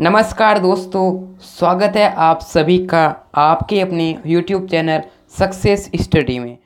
नमस्कार दोस्तों, स्वागत है आप सभी का आपके अपने यूट्यूब चैनल सक्सेस स्टडी में।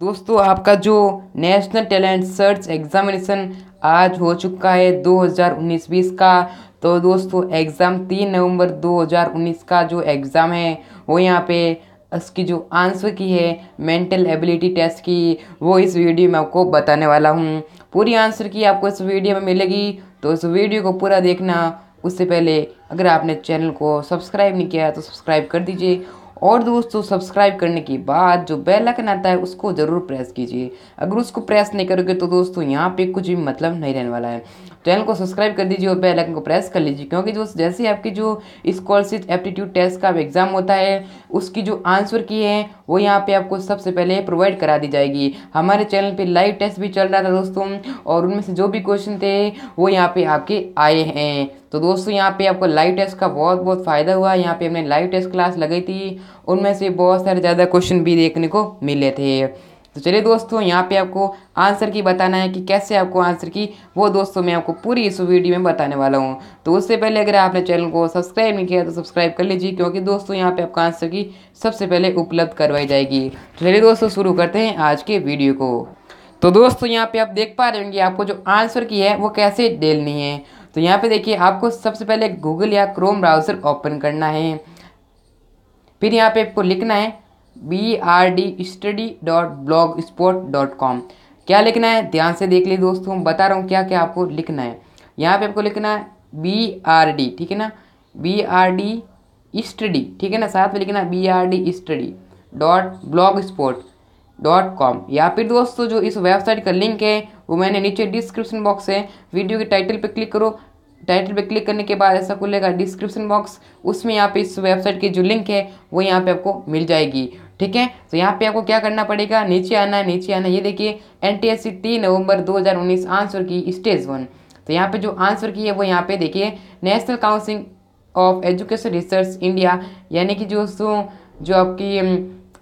दोस्तों, आपका जो नेशनल टैलेंट सर्च एग्जामिनेशन आज हो चुका है 2019-20 का तो दोस्तों एग्ज़ाम तीन नवंबर 2019 का जो एग्ज़ाम है, वो यहाँ पे उसकी जो आंसर की है मेंटल एबिलिटी टेस्ट की, वो इस वीडियो में आपको बताने वाला हूँ। पूरी आंसर की आपको इस वीडियो में मिलेगी तो इस वीडियो को पूरा देखना उससे पहले अगर आपने चैनल को सब्सक्राइब नहीं किया तो सब्सक्राइब कर दीजिए। और दोस्तों, सब्सक्राइब करने के बाद जो बेल आइकन आता है, उसको ज़रूर प्रेस कीजिए। अगर उसको प्रेस नहीं करोगे तो दोस्तों, यहाँ पे कुछ भी मतलब नहीं रहने वाला है। चैनल को सब्सक्राइब कर दीजिए और बेल आइकन को प्रेस कर लीजिए। क्योंकि दोस्त, जैसे आपकी जो स्कॉलरशिप एप्टीट्यूड टेस्ट का एग्ज़ाम होता है, उसकी जो आंसर की है, वो यहाँ पे आपको सबसे पहले प्रोवाइड करा दी जाएगी। हमारे चैनल पे लाइव टेस्ट भी चल रहा था दोस्तों, और उनमें से जो भी क्वेश्चन थे, वो यहाँ पे आपके आए हैं। तो दोस्तों, यहाँ पे आपको लाइव टेस्ट का बहुत बहुत फ़ायदा हुआ। यहाँ पे हमने लाइव टेस्ट क्लास लगाई थी। उनमें से बहुत सारे ज़्यादा क्वेश्चन भी देखने को मिले थे। तो चलिए दोस्तों, यहाँ पे आपको आंसर की बताना है कि कैसे आपको आंसर की, वो दोस्तों मैं आपको पूरी इस वीडियो में बताने वाला हूँ। तो उससे पहले अगर आपने चैनल को सब्सक्राइब नहीं किया तो सब्सक्राइब कर लीजिए, क्योंकि दोस्तों, यहाँ पे आपको आंसर की सबसे पहले उपलब्ध करवाई जाएगी। तो चलिए दोस्तों, शुरू करते हैं आज के वीडियो को। तो दोस्तों, यहाँ पे आप देख पा रहे होंगे आपको जो आंसर की है, वो कैसे डेलनी है। तो यहाँ पे देखिए, आपको सबसे पहले गूगल या क्रोम ब्राउज़र ओपन करना है। फिर यहाँ पे आपको लिखना है B R D study dot blogspot dot com क्या लिखना है? ध्यान से देख लीजिए दोस्तों बता रहा हूँ क्या क्या आपको लिखना है। यहाँ पे आपको लिखना है बी आर डी ठीक है ना? बी आर डी स्टडी ठीक है ना? साथ में लिखना B R D study dot blogspot dot com. या फिर दोस्तों, जो इस वेबसाइट का लिंक है, वो मैंने नीचे डिस्क्रिप्शन बॉक्स है। वीडियो के टाइटल पे क्लिक करो। टाइटल पे क्लिक करने के बाद ऐसा खुलेगा डिस्क्रिप्शन बॉक्स। उसमें यहाँ पे इस वेबसाइट की जो लिंक है, वो यहाँ पे आपको मिल जाएगी। ठीक है? तो यहाँ पे आपको क्या करना पड़ेगा? नीचे आना है, नीचे आना ये देखिए एन टी एस सी तीन नवंबर 2019 आंसर की स्टेज वन तो यहाँ पे जो आंसर की है, वो यहाँ पे देखिए National Council of Education Research India यानी कि जो जो आपकी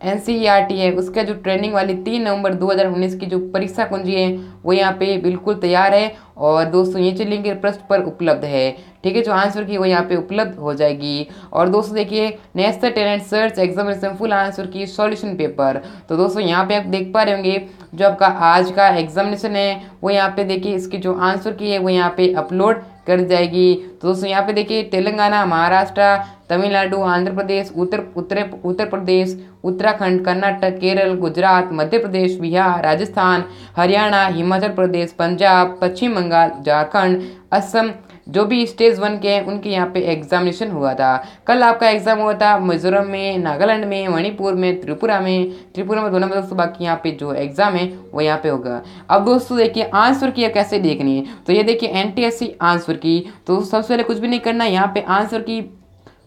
एन e है, उसका जो ट्रेनिंग वाली तीन नवंबर 2019 की जो परीक्षा कुंजी है, वो यहाँ पे बिल्कुल तैयार है और दोस्तों ये लिंक प्रश्न पर उपलब्ध है। ठीक है, जो आंसर की वो यहाँ पे उपलब्ध हो जाएगी। और दोस्तों देखिए National Talent Search Examination full answer key solution paper. तो दोस्तों यहाँ पे आप देख पा रहे होंगे, जो आपका आज का एग्जामिनेशन है, वो यहाँ पे देखिए इसकी जो आंसर की है, वो यहाँ पे अपलोड कर जाएगी। तो दोस्तों यहाँ पे देखिए, तेलंगाना, महाराष्ट्र तमिलनाडु, आंध्र प्रदेश, उत्तर उत्तर उत्तर प्रदेश, उत्तराखंड, कर्नाटक, केरल, गुजरात, मध्य प्रदेश, बिहार, राजस्थान, हरियाणा, हिमाचल प्रदेश, पंजाब, पश्चिम बंगाल, झारखंड, असम, जो भी स्टेज वन के हैं, उनके यहाँ पे एग्जामिनेशन हुआ था। कल आपका एग्ज़ाम हुआ था मिजोरम में, नागालैंड में, मणिपुर में, त्रिपुरा में। त्रिपुरा में दोनों में दोस्तों बाकी यहाँ पे जो एग्ज़ाम है, वो यहाँ पे होगा। अब दोस्तों देखिए आंसर की कैसे देखनी है? तो ये देखिए एन आंसर की। तो सबसे पहले कुछ भी नहीं करना, यहाँ पे आंसर की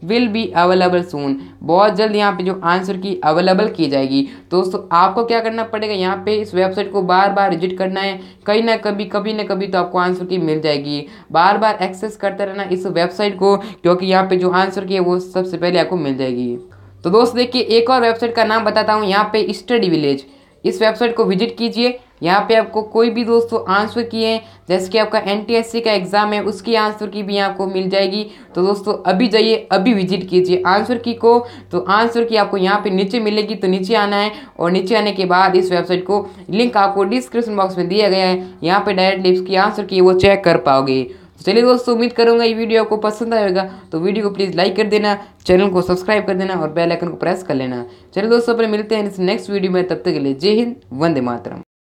विल बी अवेलेबल सून बहुत जल्द यहाँ पे जो आंसर की अवेलेबल की जाएगी। दोस्तों, आपको क्या करना पड़ेगा? यहाँ पे इस वेबसाइट को बार बार विज़िट करना है। कहीं ना कभी कभी ना कभी तो आपको आंसर की मिल जाएगी। बार बार एक्सेस करते रहना इस वेबसाइट को, क्योंकि यहाँ पे जो आंसर की है वो सबसे पहले आपको मिल जाएगी। तो दोस्त, देखिए, एक और वेबसाइट का नाम बताता हूँ। यहाँ पे स्टडी विलेज इस वेबसाइट को विज़िट कीजिए। यहाँ पे आपको कोई भी दोस्तों आंसर किए हैं, जैसे कि आपका एन का एग्ज़ाम है, उसकी आंसर की भी आपको मिल जाएगी। तो दोस्तों, अभी जाइए, अभी विज़िट कीजिए आंसर की को। तो आंसर की आपको यहाँ पे नीचे मिलेगी तो नीचे आना है और नीचे आने के बाद इस वेबसाइट को, लिंक आपको डिस्क्रिप्शन बॉक्स में दिया गया है। यहाँ पे डायरेक्टली इसकी आंसर की वो चेक कर पाओगे। तो चलिए दोस्तों, उम्मीद करूँगा ये वीडियो आपको पसंद आएगा। तो वीडियो को प्लीज़ लाइक कर देना चैनल को सब्सक्राइब कर देना और बेल आइकन को प्रेस कर लेना। चलिए दोस्तों अपने मिलते हैं इस नेक्स्ट वीडियो में, तब तक के लिए जय हिंद, वंदे मातरम।